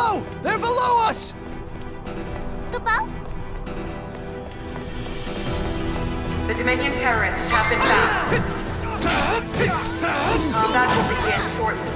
below! They're below us! Goodbye. The Dominion terrorists have been found. Combat will begin shortly.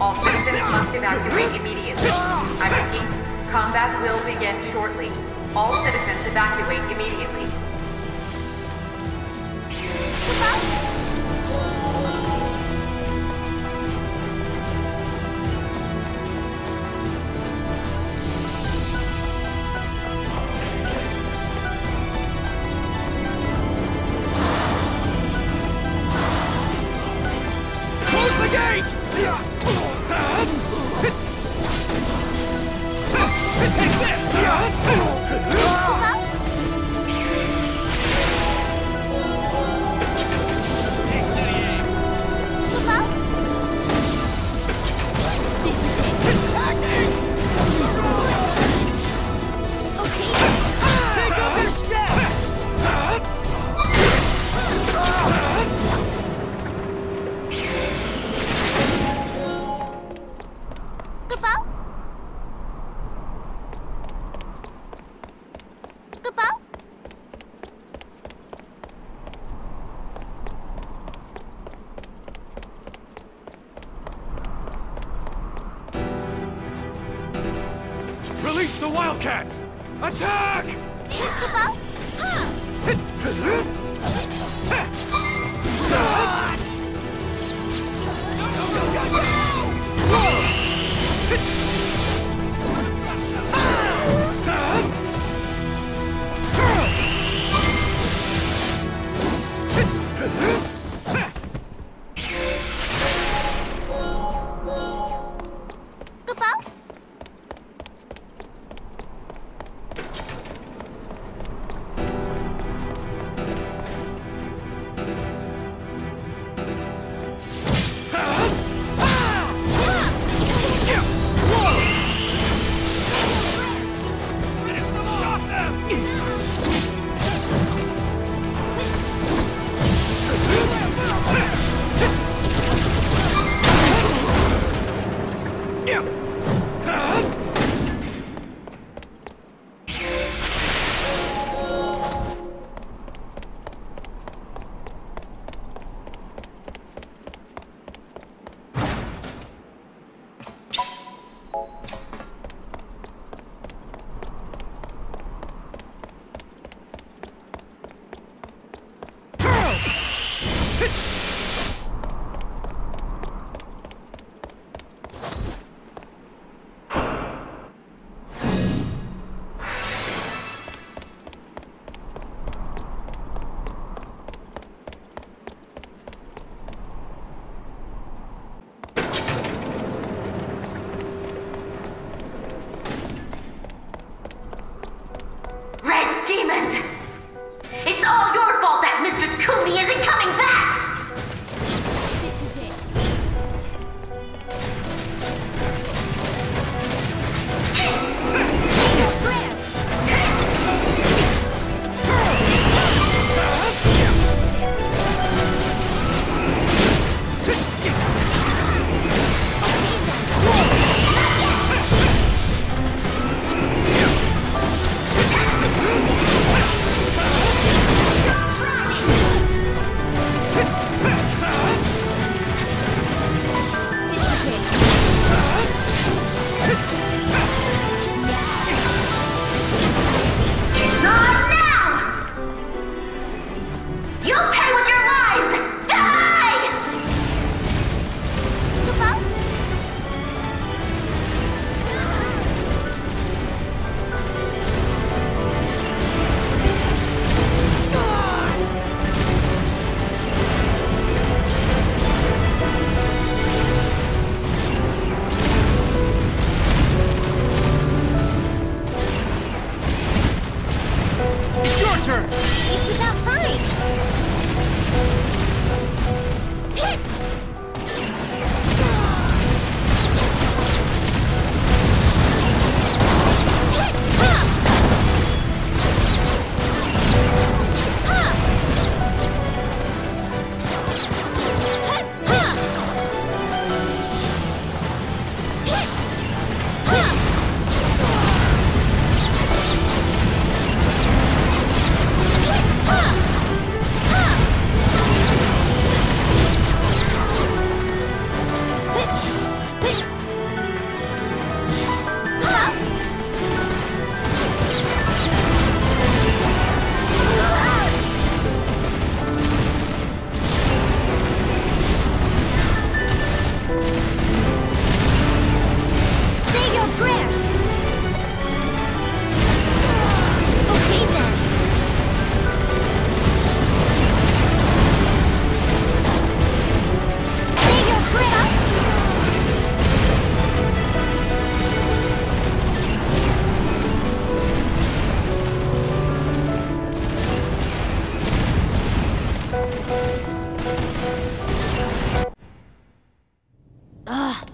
All citizens must evacuate immediately. I repeat, combat will begin shortly. All citizens evacuate immediately. Close the gate! Take this!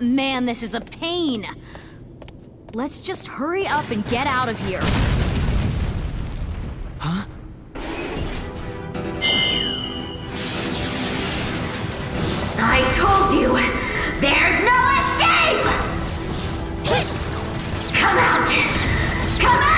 Man, this is a pain. Let's just hurry up and get out of here. Huh? I told you, there's no escape! Come out! Come out!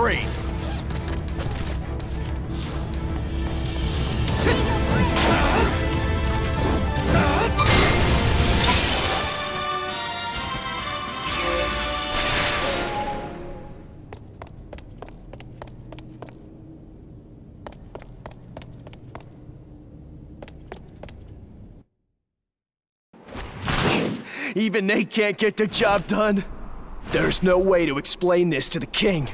Trained. Even they can't get the job done. There's no way to explain this to the king.